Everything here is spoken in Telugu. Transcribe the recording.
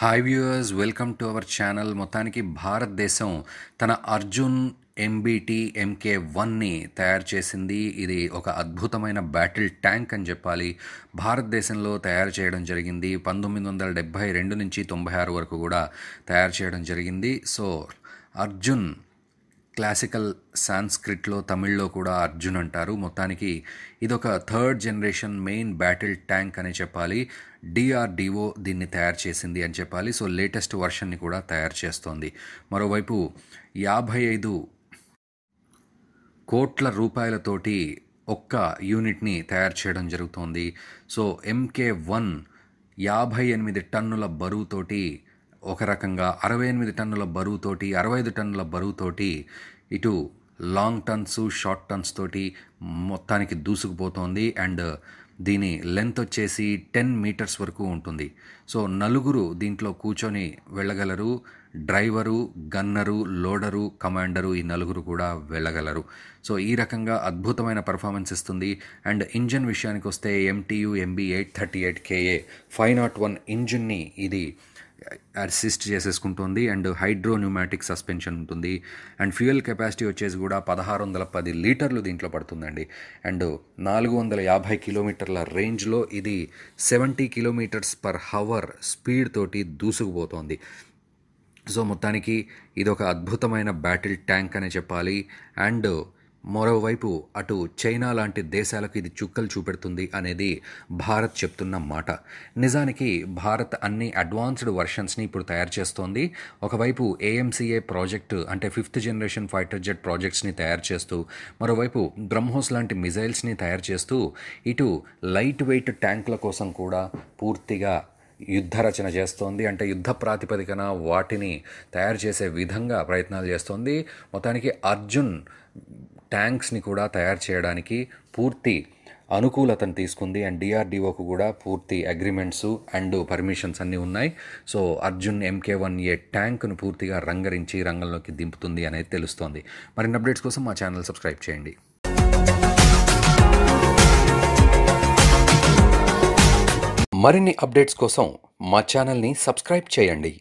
Hi viewers welcome to our channel. మొత్తానికి భారతదేశం తన అర్జున్ ఎంబీటీ ఎంకే వన్ని తయారు చేసింది. ఇది ఒక అద్భుతమైన బ్యాటిల్ ట్యాంక్ అని చెప్పాలి. భారతదేశంలో తయారు చేయడం జరిగింది. పంతొమ్మిది వందల డెబ్భై రెండు నుంచి తొంభై ఆరు వరకు కూడా తయారు చేయడం జరిగింది. సో అర్జున్ క్లాసికల్ సాంస్క్రిట్లో తమిళ్ళో కూడా అర్జున్ అంటారు. మొత్తానికి ఇదొక third generation main battle tank అని చెప్పాలి. డిఆర్డిఓ దీన్ని తయారు చేసింది అని చెప్పాలి. సో లేటెస్ట్ వర్షన్ని కూడా తయారు చేస్తోంది. మరోవైపు యాభై ఐదు కోట్ల రూపాయలతోటి ఒక్క యూనిట్ని తయారు చేయడం జరుగుతోంది. సో ఎంకే వన్ యాభై ఎనిమిది టన్నుల బరువుతోటి ఒక రకంగా అరవై ఎనిమిది టన్నుల బరువుతోటి అరవై ఐదు టన్నుల బరువుతోటి ఇటు లాంగ్ టన్స్ షార్ట్ టన్స్ తోటి మొత్తానికి దూసుకుపోతోంది అండ్ దీని లెంత్ వచ్చేసి టెన్ మీటర్స్ వరకు ఉంటుంది. సో నలుగురు దీంట్లో కూర్చొని వెళ్ళగలరు డ్రైవరు గన్నరు లోడరు కమాండరు ఈ నలుగురు కూడా వెళ్ళగలరు. సో ఈ రకంగా అద్భుతమైన పర్ఫార్మెన్స్ ఇస్తుంది. అండ్ ఇంజన్ విషయానికి వస్తే MTU MB eight thirty eight KA five nought one ఇంజిన్ని ఇది అసిస్ట్ చేసేసుకుంటుంది అండ్ హైడ్రో న్యూమాటిక్ సస్పెన్షన్ ఉంటుంది. అండ్ ఫ్యూయల్ కెపాసిటీ వచ్చేసి కూడా పదహారు వందల పది లీటర్లు దీంట్లో పడుతుందండి. అండ్ నాలుగు వందల యాభై కిలోమీటర్ల రేంజ్లో ఇది seventy kilometres per hour speed తోటి దూసుకుపోతోంది. సో మొత్తానికి ఇది ఒక అద్భుతమైన బ్యాటిల్ ట్యాంక్ అనే చెప్పాలి. అండ్ మరోవైపు అటు చైనా లాంటి దేశాలకు ఇది చుక్కలు చూపెడుతుంది అనేది భారత్ చెప్తున్న మాట. నిజానికి భారత్ అన్ని అడ్వాన్స్డ్ వర్షన్స్ని ఇప్పుడు తయారు చేస్తోంది. ఒకవైపు ఏఎంసీఏ ప్రాజెక్టు అంటే ఫిఫ్త్ జనరేషన్ ఫైటర్ జెట్ ప్రాజెక్ట్స్ని తయారు చేస్తూ మరోవైపు బ్రహ్మోస్ లాంటి మిజైల్స్ని తయారు చేస్తూ ఇటు లైట్ వెయిట్ ట్యాంకుల కోసం కూడా పూర్తిగా యుద్ధ రచన చేస్తోంది. అంటే యుద్ధ ప్రాతిపదికన వాటిని తయారు చేసే విధంగా ప్రయత్నాలు చేస్తోంది. మొత్తానికి అర్జున్ ట్యాంక్స్ని కూడా తయారు చేయడానికి పూర్తి అనుకూలతను తీసుకుంది అండ్ డిఆర్డిఓకు కూడా పూర్తి అగ్రిమెంట్స్ అండ్ పర్మిషన్స్ అన్నీ ఉన్నాయి. So Arjun MK one A ట్యాంక్ను పూర్తిగా రంగరించి రంగంలోకి దింపుతుంది అనేది తెలుస్తోంది. మరిన్ని అప్డేట్స్ కోసం మా ఛానల్ సబ్స్క్రైబ్ చేయండి. మరిన్ని అప్డేట్స్ కోసం మా ఛానల్ని సబ్స్క్రైబ్ చేయండి.